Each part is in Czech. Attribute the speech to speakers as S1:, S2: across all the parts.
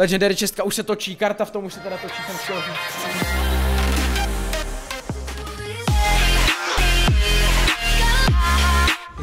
S1: Legendary čestka už se točí, karta v tom už se teda točí, jsem chtěl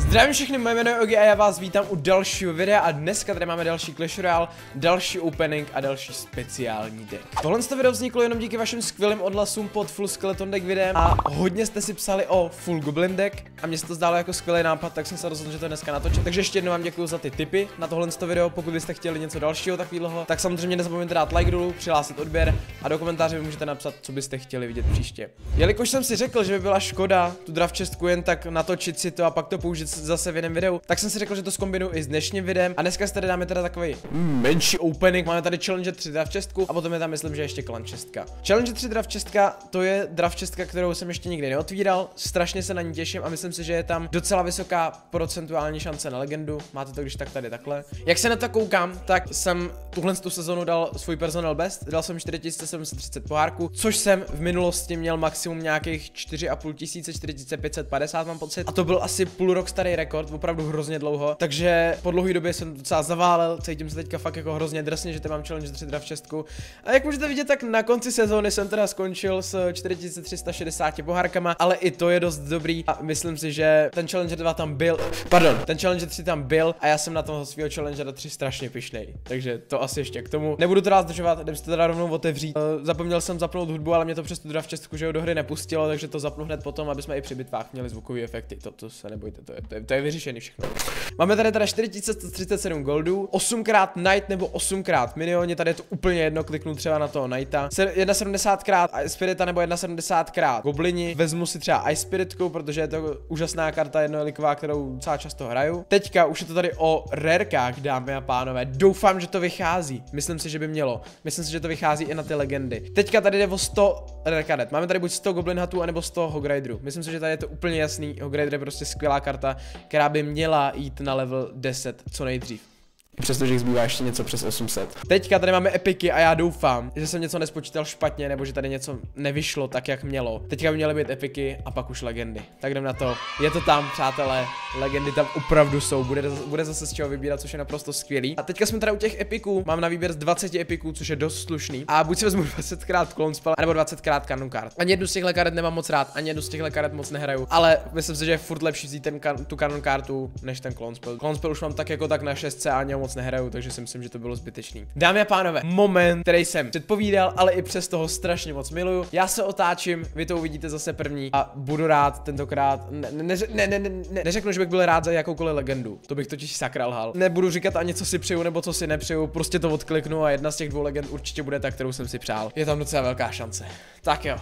S1: Zdravím všechny, moje jméno je Ogi a já vás vítám u dalšího videa a dneska tady máme další Clash Royale, další opening a další speciální deck. Tohle video vzniklo jenom díky vašim skvělým odhlasům pod Full Skeleton deck videem a hodně jste si psali o Full Goblin deck a mě se to zdálo jako skvělý nápad, tak jsem se rozhodl, že to dneska natočím. Takže ještě jednou vám děkuji za ty tipy na tohle video, pokud byste chtěli něco dalšího takového, tak samozřejmě nezapomeňte dát like dolů, přihlásit odběr a do komentáře můžete napsat, co byste chtěli vidět příště. Jelikož jsem si řekl, že by byla škoda tu draft jen tak natočit si to a pak to použít zase v jiném videu, tak jsem si řekl, že to zkombinuju i s dnešním videem. A dneska si tady dáme teda takový menší opening. Máme tady challenge 3 draft čestku a potom je tam myslím, že ještě klan čestka. Challenge 3 draft čestka, to je draft čestka, kterou jsem ještě nikdy neotvíral. Strašně se na ní těším a myslím si, že je tam docela vysoká procentuální šance na legendu. Máte to když tak tady takhle. Jak se na to koukám, tak jsem tuhle tu sezonu dal svůj personal best. Dal jsem 4730 pohárků, což jsem v minulosti měl maximum nějakých 4,5 tisíce, 4550 mám pocit. A to byl asi půl rok starý rekord, opravdu hrozně dlouho. Takže po dlouhé době jsem docela zaválel, cítím se teďka fakt jako hrozně drsně, že tady mám challenge 3 draft čestku. A jak můžete vidět, tak na konci sezóny jsem teda skončil s 4360 pohárkama, ale i to je dost dobrý a myslím si, že ten challenge 2 tam byl, pardon, ten challenge 3 tam byl a já jsem na toho svého challenge 3 strašně pišnej. Takže to asi ještě k tomu. Nebudu to zdržovat, jdem si to teda rovnou otevřít. Uh, zapomněl jsem zapnout hudbu, ale mě to přes tu draft čestku, že do hry nepustilo, takže to zapnu hned potom, aby jsme i při bitvách měli zvukové efekty. To, to se nebojte, to je, to je, to je vyřešený všechno. Máme tady teda 4137 goldů, 8x Knight nebo 8x Minioni, tady je to úplně jedno, kliknu třeba na toho Knighta. 1,70x Ice Spirita nebo 1,70x Goblini, vezmu si třeba Ice Spiritku, protože je to úžasná karta jednoliková, kterou docela často hraju. Teďka už je to tady o rarkách, dámy a pánové, doufám, že to vychází. Myslím si, že by mělo. Myslím si, že to vychází i na ty legendy. Teďka tady jde o 100 rare Máme tady buď 100 Goblin Hatů, anebo 100 Hog Riderů. Myslím si, že tady je to úplně jasný. Hog Rider je prostě skvělá karta, která by měla jít na level 10 co nejdřív. Přestože jich zbývá ještě něco přes 800. Teďka tady máme epiky a já doufám, že jsem něco nespočítal špatně, nebo že tady něco nevyšlo tak, jak mělo. Teďka by měly být epiky a pak už legendy. Tak jdem na to. Je to tam, přátelé. Legendy tam opravdu jsou. Bude, bude zase z čeho vybírat, což je naprosto skvělý. A teďka jsme tady u těch epiků. Mám na výběr z 20 epiků, což je dost slušný. A buď si vezmu 20krát clone spell, nebo 20krát canon card. Ani jednu z těch karet nemám moc rád, ani jednu z těch karet moc nehraju. Ale myslím si, že je furt lepší vzít ten, tu canon kartu, než ten clone spell. Spell už mám tak jako tak na 6 a ani moc nehraju, takže si myslím, že to bylo zbytečný. Dámy a pánové, moment, který jsem předpovídal, ale i přes toho strašně moc miluju. Já se otáčím, vy to uvidíte zase první a budu rád tentokrát. Ne, ne, ne, ne, ne, ne, neřeknu, že bych byl rád za jakoukoliv legendu. To bych totiž sakra lhal. Nebudu říkat ani co si přeju nebo co si nepřeju, prostě to odkliknu a jedna z těch dvou legend určitě bude ta, kterou jsem si přál. Je tam docela velká šance. Tak jo.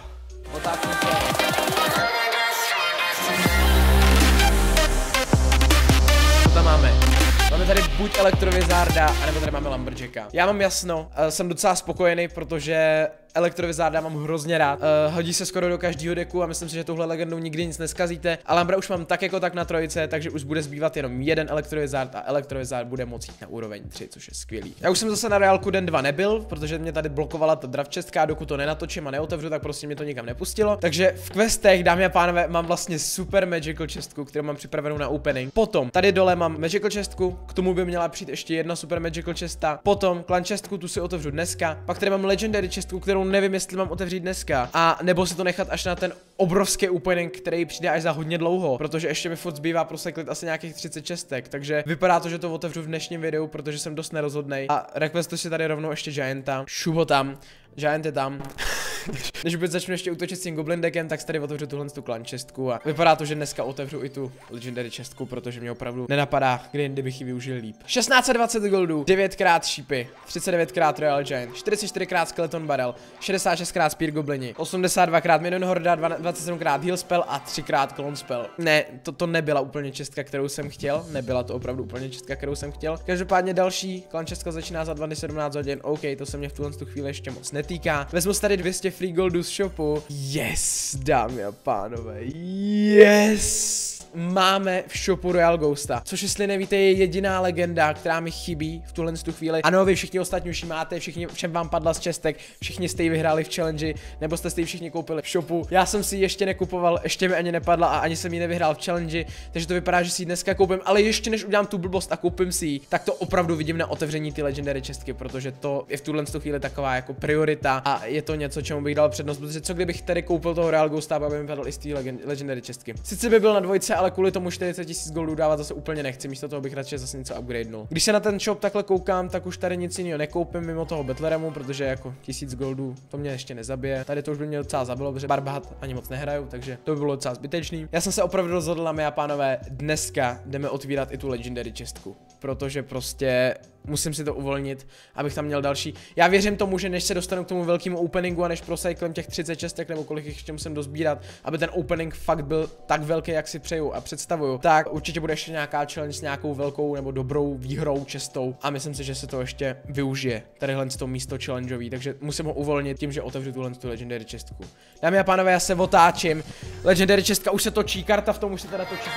S1: Otáčím se. Buď Elektrovizarda, anebo tady máme Lumberjacka. Já mám jasno, uh, jsem docela spokojený, protože Elektrovizarda mám hrozně rád. Uh, hodí se skoro do každého deku a myslím si, že tuhle legendou nikdy nic neskazíte. A Lambra už mám tak jako tak na trojice, takže už bude zbývat jenom jeden Elektrovizard a Elektrovizard bude moci jít na úroveň 3, což je skvělý. Já už jsem zase na Realku den 2 nebyl, protože mě tady blokovala ta draft čestka, dokud to nenatočím a neotevřu, tak prostě mě to nikam nepustilo. Takže v questech, dámy a pánové, mám vlastně super magical čestku, kterou mám připravenou na opening. Potom tady dole mám magical čestku, k tomu by měla přijít ještě jedna super magical chesta. Potom chestku tu si otevřu dneska. Pak tady mám legendary chestku, kterou nevím, jestli mám otevřít dneska. A nebo si to nechat až na ten obrovský opening, který přijde až za hodně dlouho, protože ještě mi furt zbývá proseklit asi nějakých 30 čestek, takže vypadá to, že to otevřu v dnešním videu, protože jsem dost nerozhodnej. A requestu si tady rovnou ještě Gianta, šubo tam, Giant je tam. Než vůbec začnu ještě útočit s tím Goblin deckem, tak tady otevřu tuhle tu klan čestku a vypadá to, že dneska otevřu i tu Legendary čestku, protože mě opravdu nenapadá, kde jindy bych ji využil líp. 1620 goldů, 9x šípy, 39x Royal Giant, 44x Skeleton Barrel, 66x Spear Goblini, 82x Minion Horda, 27x Heal Spell a 3x Clone Spell. Ne, to, to nebyla úplně čestka, kterou jsem chtěl, nebyla to opravdu úplně čestka, kterou jsem chtěl. Každopádně další klan čestka začíná za 17 hodin, OK, to se mě v tuhle chvíli ještě moc netýká. Vezmu tady 200 free goldů z shopu. Yes, dámy a pánové, yes! Máme v shopu Royal Ghosta, což jestli nevíte, je jediná legenda, která mi chybí v tuhle tu chvíli. Ano, vy všichni ostatní už máte, všichni, všem vám padla z čestek, všichni jste ji vyhráli v challenge, nebo jste si ji všichni koupili v shopu. Já jsem si ji ještě nekupoval, ještě mi ani nepadla a ani jsem ji nevyhrál v challenge, takže to vypadá, že si ji dneska koupím, ale ještě než udělám tu blbost a koupím si ji, tak to opravdu vidím na otevření ty legendary čestky, protože to je v tuhle chvíli taková jako priorita a je to něco, čemu bych dal přednost, protože co kdybych tady koupil toho Royal Ghosta, aby mi padl i z té legendary čestky. Sice by byl na dvojce, ale kvůli tomu 40 tisíc goldů dávat zase úplně nechci, místo toho bych radši zase něco upgradenul. Když se na ten shop takhle koukám, tak už tady nic jiného nekoupím mimo toho Betleremu, protože jako tisíc goldů to mě ještě nezabije. Tady to už by mě docela zabilo, protože Barbahat ani moc nehraju, takže to by bylo docela zbytečný. Já jsem se opravdu rozhodl, dámy a pánové, dneska jdeme otvírat i tu legendary čestku, protože prostě musím si to uvolnit, abych tam měl další. Já věřím tomu, že než se dostanu k tomu velkému openingu a než prosejklem těch 36, nebo kolik ještě musím dozbírat, aby ten opening fakt byl tak velký, jak si přeju a představuju, tak určitě bude ještě nějaká challenge s nějakou velkou nebo dobrou výhrou čestou a myslím si, že se to ještě využije. Tadyhle to místo challengeový, takže musím ho uvolnit tím, že otevřu tuhle tu legendary čestku. Dámy a pánové, já se otáčím. Legendary čestka už se točí, karta v tom už se teda točí,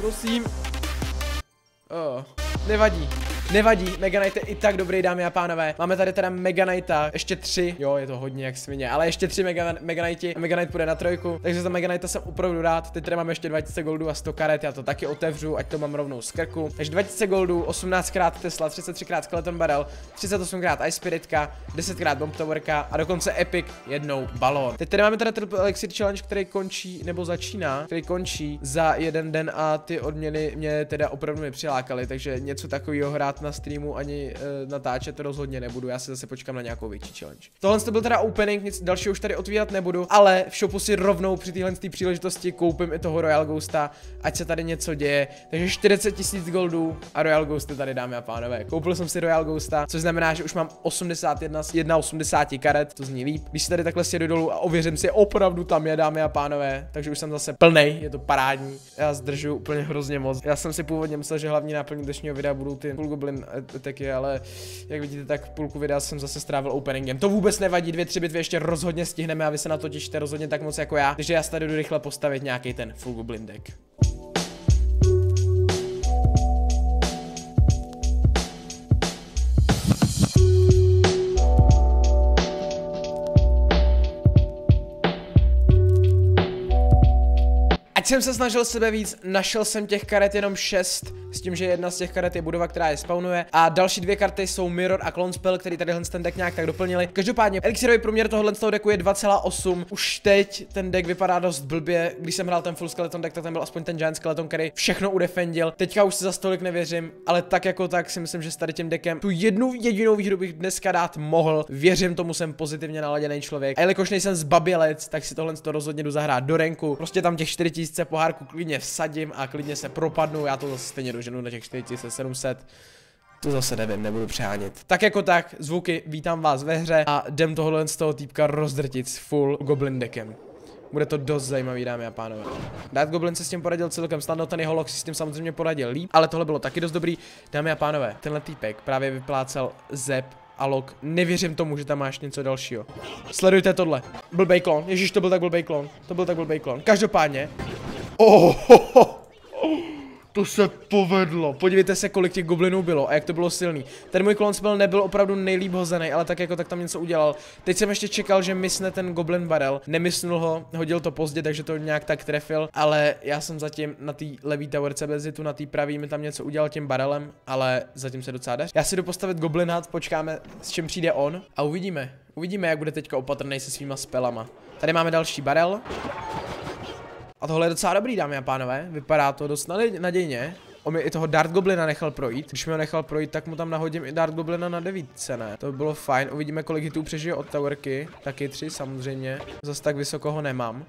S1: Prosím. Oh, nevadí. Nevadí, Mega Knight je i tak dobrý, dámy a pánové. Máme tady teda Mega Knighta, ještě tři, jo, je to hodně jak svině, ale ještě tři Mega, Mega Knighty. Mega Knight půjde na trojku, takže za Mega Knighta jsem opravdu rád. Teď tady mám ještě 20 goldů a 100 karet, já to taky otevřu, ať to mám rovnou z krku. Takže 20 goldů, 18krát Tesla, 33krát Skeleton Barrel, 38krát Ice Spiritka, 10krát Bomb Towerka a dokonce Epic jednou balón. Teď tady máme teda Triple Elixir Challenge, který končí, nebo začíná, který končí za jeden den a ty odměny mě teda opravdu mi přilákaly, takže něco takového hrát na streamu ani uh, natáčet rozhodně nebudu, já si zase počkám na nějakou větší challenge. Tohle to byl teda opening, nic dalšího už tady otvírat nebudu, ale v shopu si rovnou při téhle příležitosti koupím i toho Royal Ghosta, ať se tady něco děje. Takže 40 tisíc goldů a Royal Ghost tady dámy a pánové. Koupil jsem si Royal Ghosta, což znamená, že už mám 81 z 1,80 karet, to zní líp. Když si tady takhle sjedu dolů a ověřím si, opravdu tam je dámy a pánové, takže už jsem zase plnej, je to parádní. Já zdržu úplně hrozně moc. Já jsem si původně myslel, že hlavní náplň dnešního videa budou ty Goblin attacky, ale jak vidíte, tak půlku videa jsem zase strávil openingem. To vůbec nevadí, dvě, tři bitvy ještě rozhodně stihneme a vy se na to těšíte rozhodně tak moc jako já, takže já tady jdu rychle postavit nějaký ten full goblin deck. Jsem se snažil sebe víc, našel jsem těch karet jenom 6, s tím, že jedna z těch karet je budova, která je spawnuje. A další dvě karty jsou Mirror a Clone Spell, který tady ten deck nějak tak doplnili. Každopádně, elixirový průměr tohohle toho decku je 2,8. Už teď ten deck vypadá dost blbě. Když jsem hrál ten full skeleton deck, tak tam byl aspoň ten giant skeleton, který všechno udefendil. Teďka už si za stolik nevěřím, ale tak jako tak si myslím, že s tady tím deckem tu jednu jedinou výhru bych dneska dát mohl. Věřím tomu, jsem pozitivně naladěný člověk. A jelikož nejsem zbabělec, tak si tohle to rozhodně jdu zahrát do renku. Prostě tam těch 4000 pohárku klidně vsadím a klidně se propadnu. Já to zase stejně doženu na těch 4700. To zase nevím, nebudu přehánět. Tak jako tak, zvuky, vítám vás ve hře a jdem tohle z toho týpka rozdrtit s full goblin deckem. Bude to dost zajímavý, dámy a pánové. Dát Goblin se s tím poradil celkem snadno, ten jeho si s tím samozřejmě poradil líp, ale tohle bylo taky dost dobrý. Dámy a pánové, tenhle týpek právě vyplácel Zep a lock. Nevěřím tomu, že tam máš něco dalšího. Sledujte tohle. Blbej klon. Ježíš, to byl tak blbej klon. To byl tak blbej klon. Každopádně. Oh, ho, ho. To se povedlo. Podívejte se, kolik těch goblinů bylo a jak to bylo silný. Ten můj klon spell nebyl opravdu nejlíp hozený, ale tak jako tak tam něco udělal. Teď jsem ještě čekal, že mysne ten goblin barrel. Nemysnul ho, hodil to pozdě, takže to nějak tak trefil. Ale já jsem zatím na té levý towerce tu na té pravý mi tam něco udělal tím barelem, ale zatím se docela daří. Já si jdu postavit goblinat, počkáme, s čím přijde on a uvidíme. Uvidíme, jak bude teďka opatrný se svýma spelama. Tady máme další barel. A tohle je docela dobrý, dámy a pánové. Vypadá to dost nadějně. On mi i toho Dart Goblina nechal projít. Když mi ho nechal projít, tak mu tam nahodím i Dart Goblina na devítce, ne? To by bylo fajn. Uvidíme, kolik hitů přežije od Towerky. Taky tři, samozřejmě. Zase tak vysoko ho nemám.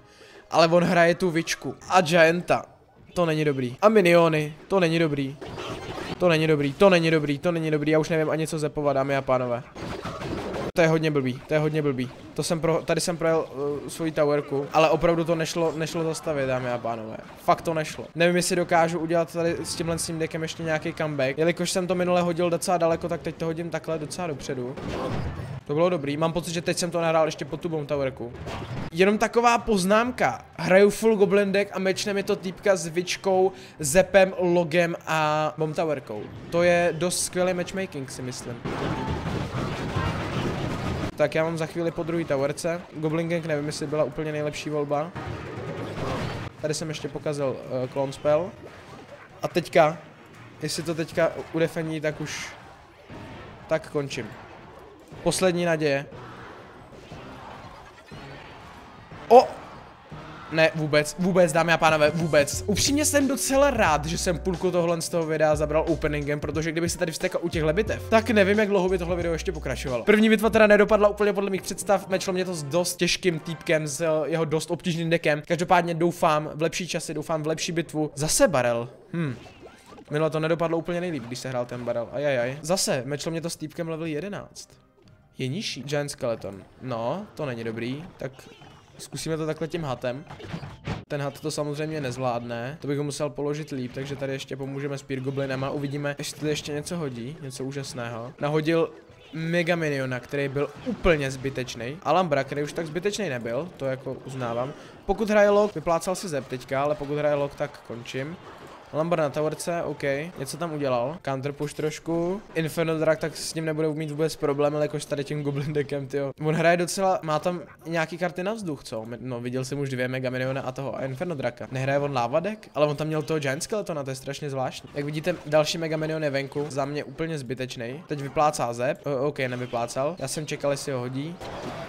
S1: Ale on hraje tu vičku. A Gianta. To není dobrý. A miniony. To není dobrý. To není dobrý, to není dobrý, to není dobrý. Já už nevím ani co zepovat, dámy a pánové. To je hodně blbý, to je hodně blbý. To jsem pro, tady jsem projel uh, svoji towerku, ale opravdu to nešlo, nešlo zastavit, dámy a pánové. Fakt to nešlo. Nevím, jestli dokážu udělat tady s tímhle s tím deckem ještě nějaký comeback. Jelikož jsem to minule hodil docela daleko, tak teď to hodím takhle docela dopředu. To bylo dobrý, mám pocit, že teď jsem to nahrál ještě pod tu Bomb Towerku. Jenom taková poznámka. Hraju full Goblin deck a mečne mi to týpka s Vičkou, Zepem, Logem a Bomb Towerkou. To je dost skvělý matchmaking si myslím. Tak já mám za chvíli po druhý towerce. Goblin Gang nevím, jestli byla úplně nejlepší volba. Tady jsem ještě pokazil uh, Clone Spell. A teďka, jestli to teďka udefení, tak už... Tak končím. Poslední naděje. O! Ne, vůbec, vůbec, dámy a pánové, vůbec. Upřímně jsem docela rád, že jsem půlku tohle z toho videa zabral openingem, protože kdybych se tady vstekal u těchhle bitev, tak nevím, jak dlouho by tohle video ještě pokračovalo. První bitva teda nedopadla úplně podle mých představ, mečlo mě to s dost těžkým týpkem, s jeho dost obtížným dekem. Každopádně doufám v lepší časy, doufám v lepší bitvu. Zase barel. Hm. Minule to nedopadlo úplně nejlíp, když se hrál ten barel. Ajajaj. Zase, mečlo mě to s týpkem level 11. Je nižší. Giant Skeleton. No, to není dobrý. Tak Zkusíme to takhle tím hatem. Ten hat to samozřejmě nezvládne, to bych ho musel položit líp, takže tady ještě pomůžeme Spear Goblinem a uvidíme, jestli ještě něco hodí, něco úžasného. Nahodil Mega Miniona, který byl úplně zbytečný. Alambra, který už tak zbytečný nebyl, to jako uznávám. Pokud hraje log, vyplácal si zep teďka, ale pokud hraje log, tak končím. Lambar na towerce, OK, něco tam udělal. Counter push trošku. Inferno Drag, tak s ním nebude mít vůbec problém, ale jakož tady tím Goblin deckem, tyjo. On hraje docela, má tam nějaký karty na vzduch, co? No, viděl jsem už dvě Mega Miniona a toho a Inferno Draka. Nehraje on Lava deck, ale on tam měl toho Giant Skeletona, to je strašně zvláštní. Jak vidíte, další Mega Minion je venku, za mě úplně zbytečný. Teď vyplácá zep, OK, nevyplácal. Já jsem čekal, jestli ho hodí.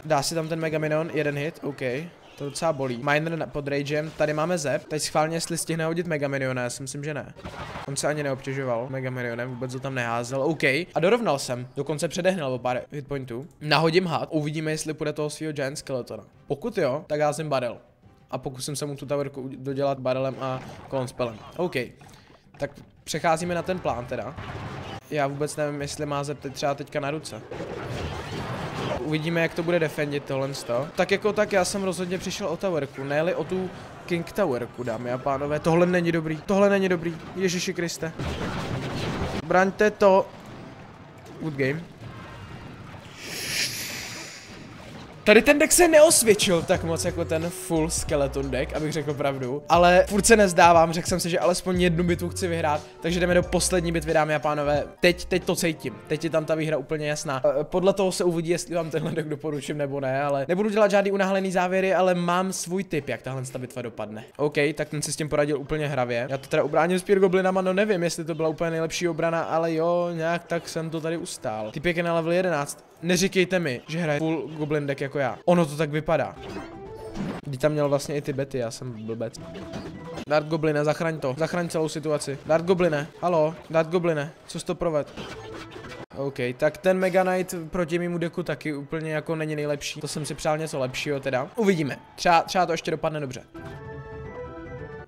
S1: Dá si tam ten Mega Minion, jeden hit, OK. To docela bolí. Miner pod ragem, tady máme Zep. Teď schválně, jestli stihne hodit Mega Miniona, já si myslím, že ne. On se ani neobtěžoval Mega Minionem, vůbec ho tam neházel. OK. A dorovnal jsem, dokonce předehnal o pár hitpointů. Nahodím had, uvidíme, jestli půjde toho svého Giant Skeletona. Pokud jo, tak házím barrel. A pokusím se mu tu towerku dodělat barrelem a konspelem. OK. Tak přecházíme na ten plán teda. Já vůbec nevím, jestli má Zep třeba teďka na ruce. Uvidíme, jak to bude defendit tohle sto. Tak jako tak, já jsem rozhodně přišel o towerku, ne o tu King Towerku, dámy a pánové. Tohle není dobrý, tohle není dobrý. Ježiši Kriste. Braňte to. Good game. Tady ten deck se neosvědčil tak moc jako ten full skeleton deck, abych řekl pravdu. Ale furt se nezdávám, řekl jsem si, že alespoň jednu bitvu chci vyhrát, takže jdeme do poslední bitvy, dámy a pánové. Teď, teď to cítím, teď je tam ta výhra úplně jasná. E, podle toho se uvidí, jestli vám tenhle deck doporučím nebo ne, ale nebudu dělat žádný unáhlený závěry, ale mám svůj tip, jak tahle ta bitva dopadne. OK, tak ten si s tím poradil úplně hravě. Já to teda ubráním s Goblinama, no nevím, jestli to byla úplně nejlepší obrana, ale jo, nějak tak jsem to tady ustál. Typek je na level 11. Neříkejte mi, že hraje full Goblin deck jako já. Ono to tak vypadá. Když tam měl vlastně i ty bety, já jsem blbec. Dart Gobline, zachraň to. Zachraň celou situaci. Dart Gobline, halo, Dart Gobline, co jsi to proved? OK, tak ten Mega Knight proti mému deku taky úplně jako není nejlepší. To jsem si přál něco lepšího teda. Uvidíme. Třeba, třeba to ještě dopadne dobře.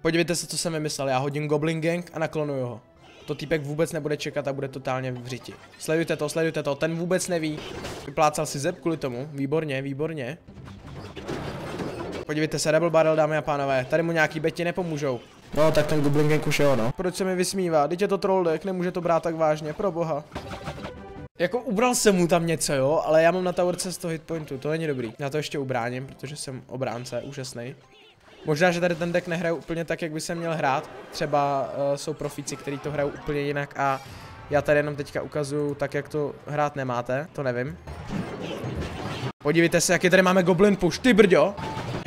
S1: Podívejte se, co jsem vymyslel. Já hodím Goblin Gang a naklonuju ho. To týpek vůbec nebude čekat a bude totálně v řiti. Sledujte to, sledujte to, ten vůbec neví. Vyplácal si zep kvůli tomu, výborně, výborně. Podívejte se, Rebel Barrel, dámy a pánové, tady mu nějaký beti nepomůžou. No, tak ten Goblin Gang už jo, no. Proč se mi vysmívá? Teď je to troll deck, nemůže to brát tak vážně, pro boha. Jako ubral jsem mu tam něco, jo, ale já mám na towerce 100 hitpointů, to není dobrý. Já to ještě ubráním, protože jsem obránce, úžasný. Možná, že tady ten deck nehraje úplně tak, jak by se měl hrát. Třeba uh, jsou profíci, kteří to hrajou úplně jinak a já tady jenom teďka ukazuju tak, jak to hrát nemáte, to nevím. Podívejte se, jaký tady máme Goblin Push, ty brďo!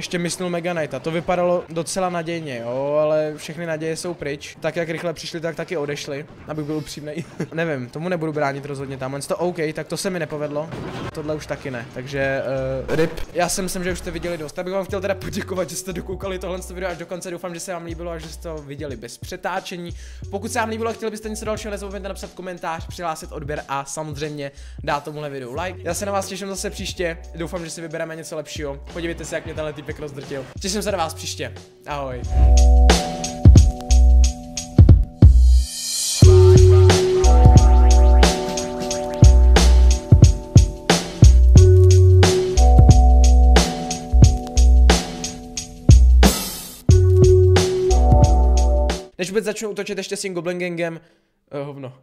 S1: Ještě myslel Mega Knighta, to vypadalo docela nadějně, jo, ale všechny naděje jsou pryč. Tak jak rychle přišli, tak taky odešli, abych byl upřímný. Nevím, tomu nebudu bránit rozhodně tam, to OK, tak to se mi nepovedlo. Tohle už taky ne, takže uh, rip. Já si myslím, že už jste viděli dost. Já bych vám chtěl teda poděkovat, že jste dokoukali tohle video až do konce. Doufám, že se vám líbilo a že jste to viděli bez přetáčení. Pokud se vám líbilo a chtěli byste něco dalšího, nezapomeňte napsat komentář, přihlásit odběr a samozřejmě dát tomuhle videu like. Já se na vás těším zase příště. Doufám, že si vybereme něco lepšího. Podívejte se, jak mě tenhle týpek rozdrtil. Těším se na vás příště. Ahoj. Než vůbec začnu útočit ještě s tím Goblin Gangem, uh, hovno.